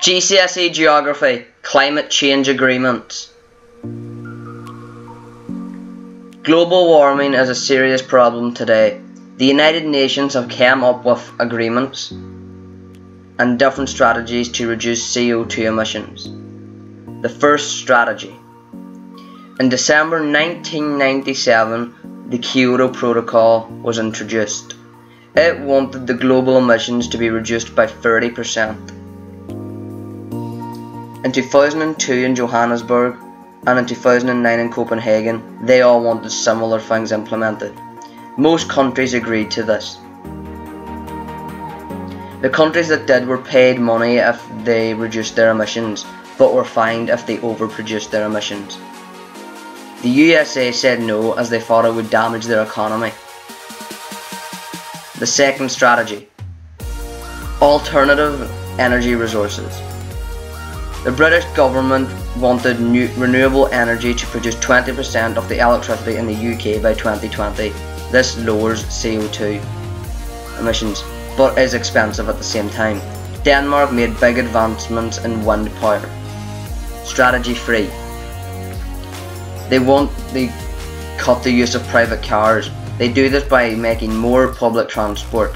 GCSE Geography Climate Change Agreements. Global warming is a serious problem today. The United Nations have come up with agreements and different strategies to reduce CO2 emissions. The first strategy. In December 1997, the Kyoto Protocol was introduced. It wanted the global emissions to be reduced by 30%. In 2002 in Johannesburg and in 2009 in Copenhagen, they all wanted similar things implemented. Most countries agreed to this. The countries that did were paid money if they reduced their emissions, but were fined if they overproduced their emissions. The USA said no as they thought it would damage their economy. The second strategy Alternative energy resources. The British government wanted new, renewable energy to produce 20% of the electricity in the UK by 2020. This lowers CO2 emissions, but is expensive at the same time. Denmark made big advancements in wind power. Strategy 3. They want they cut the use of private cars. They do this by making more public transport.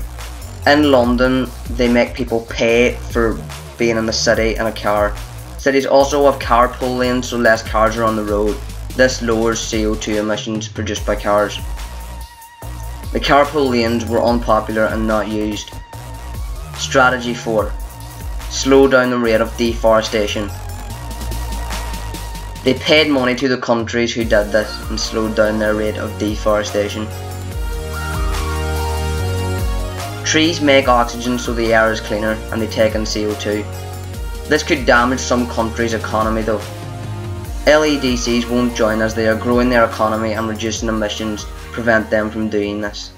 In London, they make people pay for being in the city in a car Cities also have carpool lanes so less cars are on the road. This lowers CO2 emissions produced by cars. The carpool lanes were unpopular and not used. Strategy 4. Slow down the rate of deforestation. They paid money to the countries who did this and slowed down their rate of deforestation. Trees make oxygen so the air is cleaner and they take in CO2. This could damage some countries' economy though. LEDCs won't join as they are growing their economy and reducing emissions prevent them from doing this.